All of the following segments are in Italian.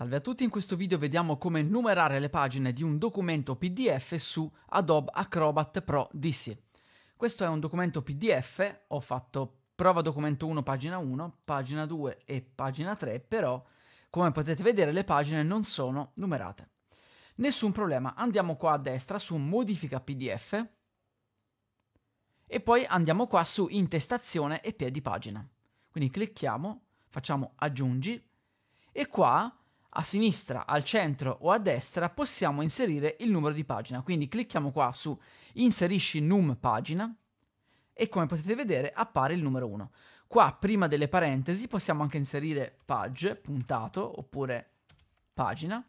Salve a tutti, in questo video vediamo come numerare le pagine di un documento PDF su Adobe Acrobat Pro DC. Questo è un documento PDF, ho fatto prova documento 1 pagina 1, pagina 2 e pagina 3, però come potete vedere le pagine non sono numerate. Nessun problema, andiamo qua a destra su modifica PDF e poi andiamo qua su intestazione e piedi pagina. Quindi clicchiamo, facciamo aggiungi e qua a sinistra, al centro o a destra possiamo inserire il numero di pagina. Quindi clicchiamo qua su inserisci num pagina e come potete vedere appare il numero 1. Qua prima delle parentesi possiamo anche inserire page, puntato, oppure pagina.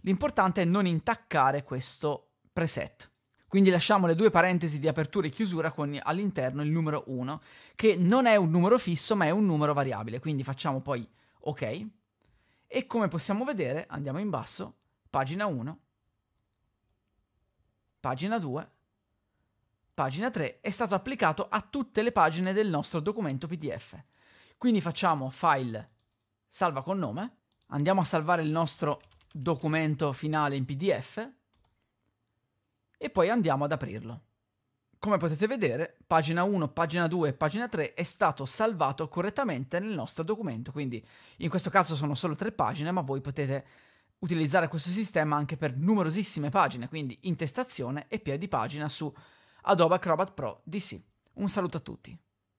L'importante è non intaccare questo preset. Quindi lasciamo le due parentesi di apertura e chiusura con all'interno il numero 1, che non è un numero fisso ma è un numero variabile. Quindi facciamo poi ok e come possiamo vedere, andiamo in basso, pagina 1, pagina 2, pagina 3 è stato applicato a tutte le pagine del nostro documento PDF. Quindi facciamo file salva con nome, andiamo a salvare il nostro documento finale in PDF e poi andiamo ad aprirlo. Come potete vedere, pagina 1, pagina 2 e pagina 3 è stato salvato correttamente nel nostro documento, quindi in questo caso sono solo tre pagine, ma voi potete utilizzare questo sistema anche per numerosissime pagine, quindi intestazione e piedi pagina su Adobe Acrobat Pro DC. Un saluto a tutti.